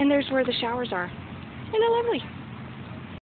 And there's where the showers are. Isn't that lovely?